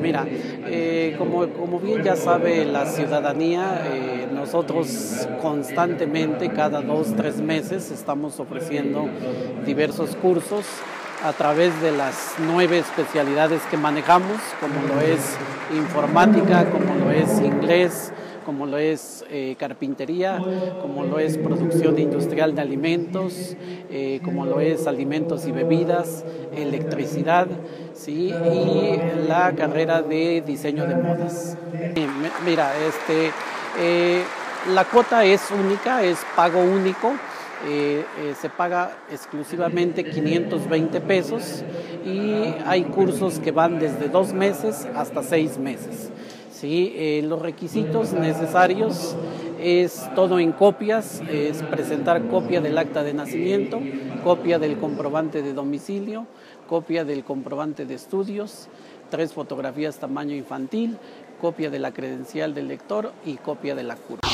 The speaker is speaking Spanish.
Mira, eh, como, como, bien ya sabe la ciudadanía, eh, nosotros constantemente, cada dos, tres meses, estamos ofreciendo diversos cursos a través de las nueve especialidades que manejamos, como lo es informática, como lo es inglés, como lo es eh, carpintería, como lo es producción industrial de alimentos, eh, como lo es alimentos y bebidas, electricidad, ¿sí? y la carrera de diseño de modas. Mira, este, eh, la cuota es única, es pago único. se paga exclusivamente 520 pesos y hay cursos que van desde dos meses hasta seis meses. ¿Sí? Eh, los requisitos necesarios es todo en copias, es presentar copia del acta de nacimiento, copia del comprobante de domicilio, copia del comprobante de estudios, tres fotografías tamaño infantil, copia de la credencial del lector y copia de la curva.